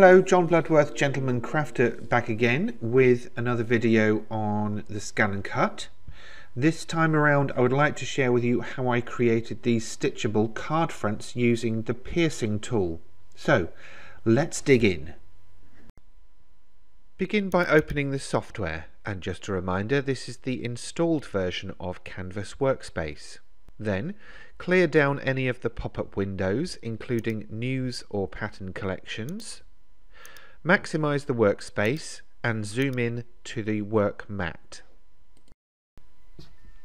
Hello, John Bloodworth, Gentleman Crafter, back again with another video on the ScanNCut. This time around I would like to share with you how I created these stitchable card fronts using the piercing tool. So let's dig in. Begin by opening the software and just a reminder this is the installed version of Canvas Workspace. Then clear down any of the pop-up windows including news or pattern collections Maximize the workspace and zoom in to the work mat.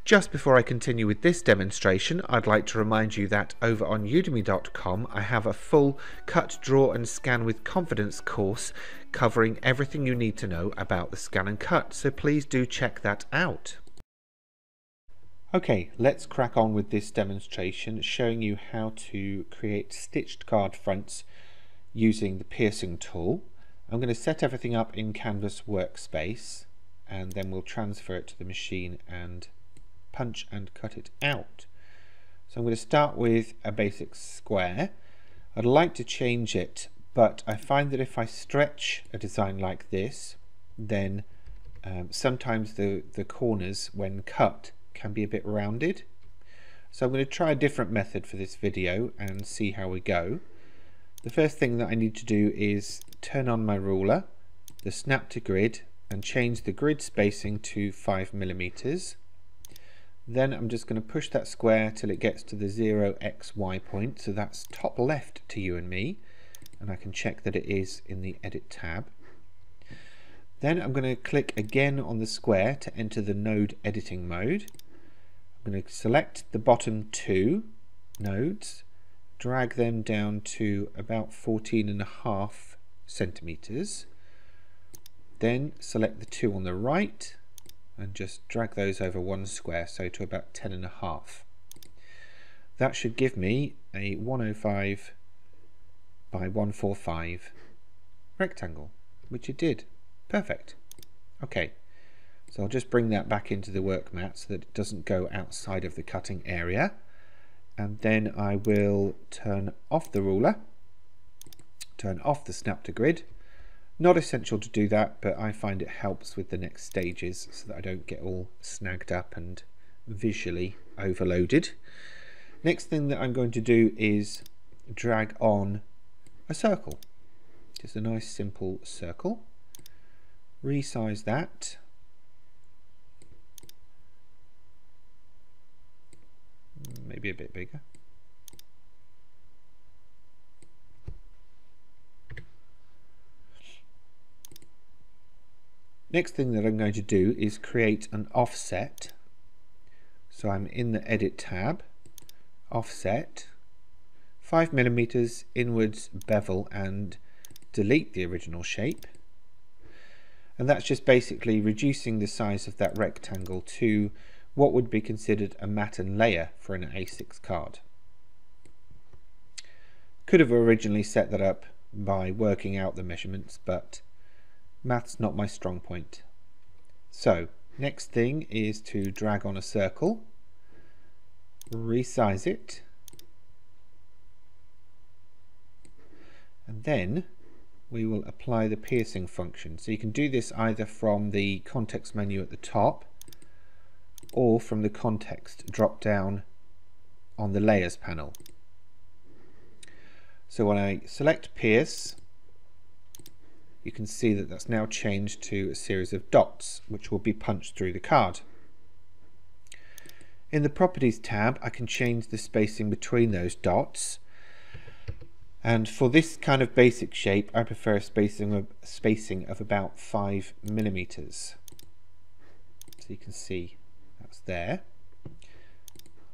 Just before I continue with this demonstration, I'd like to remind you that over on udemy.com I have a full cut, draw and scan with confidence course covering everything you need to know about the ScanNCut, so please do check that out. Okay, let's crack on with this demonstration showing you how to create stitched card fronts using the piercing tool. I'm going to set everything up in Canvas Workspace and then we'll transfer it to the machine and punch and cut it out. So I'm going to start with a basic square. I'd like to change it but I find that if I stretch a design like this then um, sometimes the, the corners when cut can be a bit rounded. So I'm going to try a different method for this video and see how we go. The first thing that I need to do is turn on my ruler, the snap to grid and change the grid spacing to 5 millimeters. Then I'm just going to push that square till it gets to the 0 x y point, so that's top left to you and me, and I can check that it is in the Edit tab. Then I'm going to click again on the square to enter the node editing mode. I'm going to select the bottom two nodes drag them down to about 14 and a half centimeters. Then select the two on the right and just drag those over one square so to about 10 and a half. That should give me a 105 by 145 rectangle which it did. Perfect. Okay. So I'll just bring that back into the work mat so that it doesn't go outside of the cutting area and then I will turn off the ruler turn off the snap to grid. Not essential to do that but I find it helps with the next stages so that I don't get all snagged up and visually overloaded. Next thing that I'm going to do is drag on a circle. Just a nice simple circle. Resize that maybe a bit bigger. Next thing that I'm going to do is create an offset. So I'm in the edit tab, offset, 5 millimeters inwards bevel and delete the original shape. And that's just basically reducing the size of that rectangle to what would be considered a and layer for an A6 card. Could have originally set that up by working out the measurements, but math's not my strong point. So, next thing is to drag on a circle, resize it, and then we will apply the piercing function. So you can do this either from the context menu at the top or from the context drop down on the layers panel. So when I select pierce you can see that that's now changed to a series of dots which will be punched through the card. In the properties tab I can change the spacing between those dots and for this kind of basic shape I prefer a spacing of, spacing of about 5 millimeters. So you can see that's there.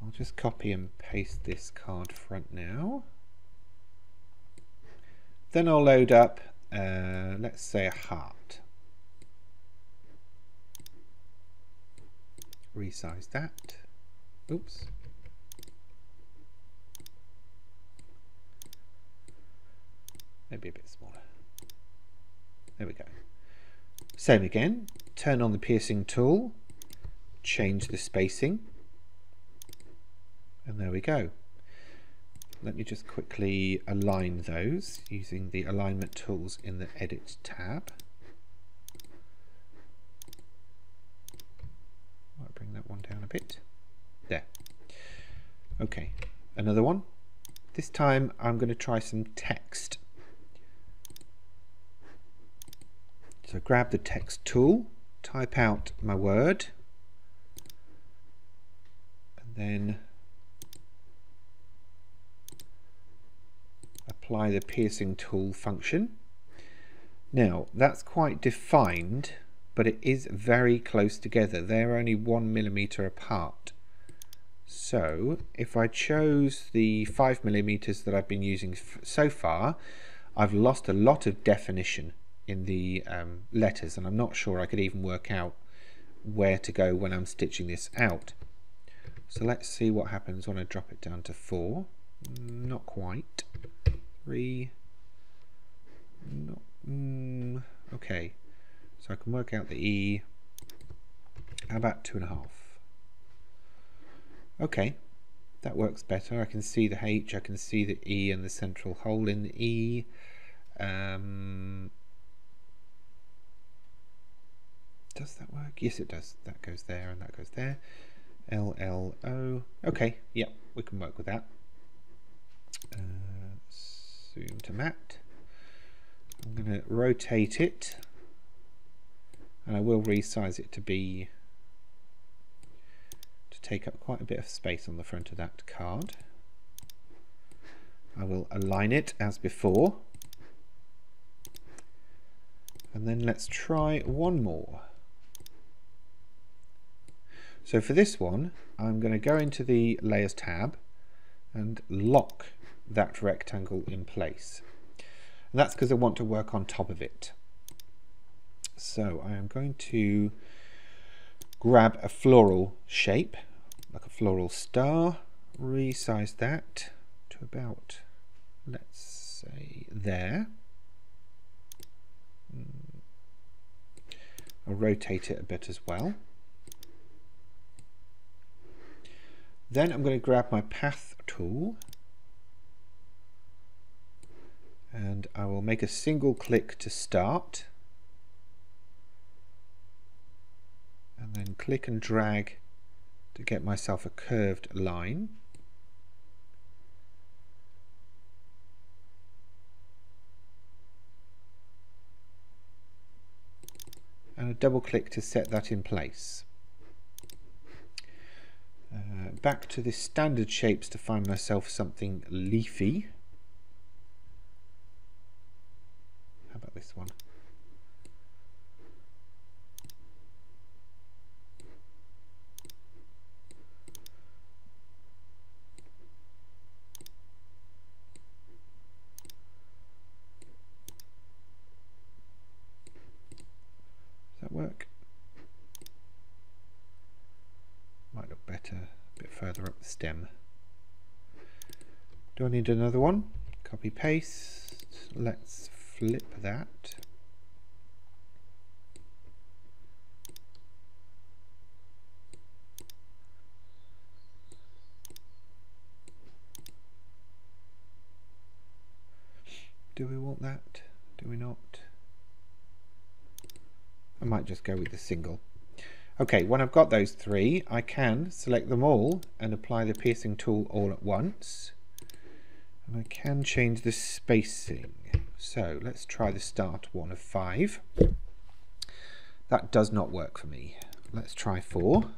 I'll just copy and paste this card front now. Then I'll load up, uh, let's say a heart. Resize that. Oops. Maybe a bit smaller. There we go. Same again. Turn on the piercing tool change the spacing and there we go let me just quickly align those using the alignment tools in the edit tab. Might bring that one down a bit. There. Okay, another one. This time I'm going to try some text. So grab the text tool, type out my word, then apply the piercing tool function. Now that's quite defined but it is very close together. They're only one millimeter apart. So if I chose the five millimeters that I've been using so far, I've lost a lot of definition in the um, letters and I'm not sure I could even work out where to go when I'm stitching this out. So let's see what happens when I drop it down to four. Not quite. Three. Not, mm, okay. So I can work out the E. How about two and a half? Okay, that works better. I can see the H, I can see the E and the central hole in the E. Um, does that work? Yes, it does. That goes there and that goes there. L, L, O. Okay, yeah, we can work with that. Uh, zoom to mat. I'm going to rotate it and I will resize it to be to take up quite a bit of space on the front of that card. I will align it as before and then let's try one more. So for this one I'm going to go into the layers tab and lock that rectangle in place. And that's because I want to work on top of it. So I am going to grab a floral shape, like a floral star, resize that to about, let's say, there. Hmm. I'll rotate it a bit as well. Then I'm going to grab my path tool and I will make a single click to start and then click and drag to get myself a curved line. and a double click to set that in place. Uh, back to the standard shapes to find myself something leafy. How about this one? work. Might look better a bit further up the stem. Do I need another one? Copy paste. Let's flip that. Do we want that? Do we not? I might just go with the single. Okay, when I've got those three, I can select them all and apply the piercing tool all at once. And I can change the spacing. So let's try the start one of five. That does not work for me. Let's try four.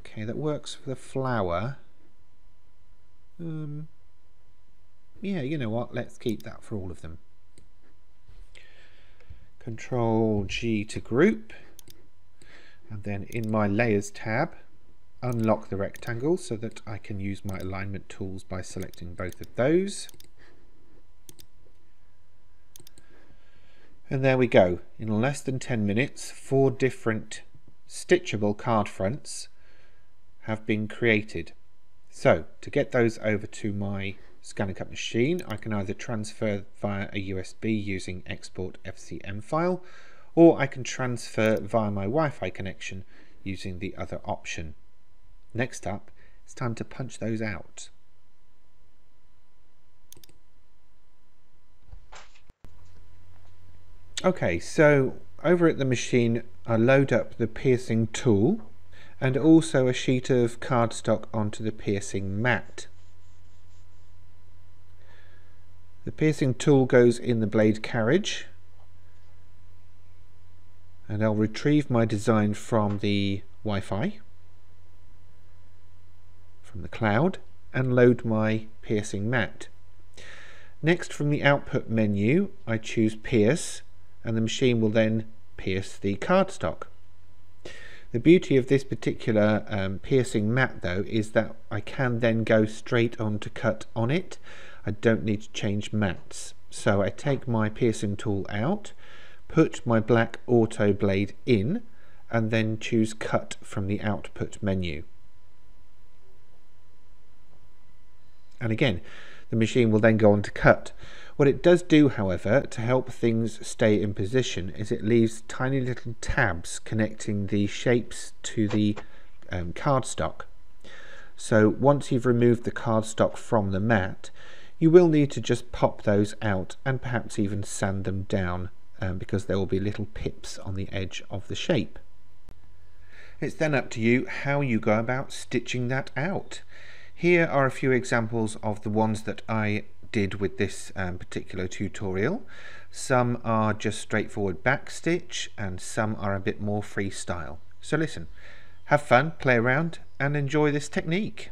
Okay, that works for the flower. Um, yeah, you know what? Let's keep that for all of them. Control G to group and then in my layers tab unlock the rectangle so that I can use my alignment tools by selecting both of those. And there we go. In less than 10 minutes, four different stitchable card fronts have been created. So to get those over to my ScanNCut machine, I can either transfer via a USB using export FCM file, or I can transfer via my Wi-Fi connection using the other option. Next up, it's time to punch those out. Okay, so over at the machine, I load up the piercing tool and also a sheet of cardstock onto the piercing mat. The piercing tool goes in the blade carriage and I'll retrieve my design from the Wi-Fi from the cloud and load my piercing mat. Next from the output menu I choose pierce and the machine will then pierce the cardstock. The beauty of this particular um, piercing mat though is that I can then go straight on to cut on it. I don't need to change mats. So I take my piercing tool out, put my black auto blade in and then choose cut from the output menu. And again, the machine will then go on to cut. What it does do, however, to help things stay in position is it leaves tiny little tabs connecting the shapes to the um, cardstock. So once you've removed the cardstock from the mat, you will need to just pop those out and perhaps even sand them down um, because there will be little pips on the edge of the shape. It's then up to you how you go about stitching that out. Here are a few examples of the ones that I did with this um, particular tutorial. Some are just straightforward backstitch and some are a bit more freestyle. So listen, have fun, play around and enjoy this technique.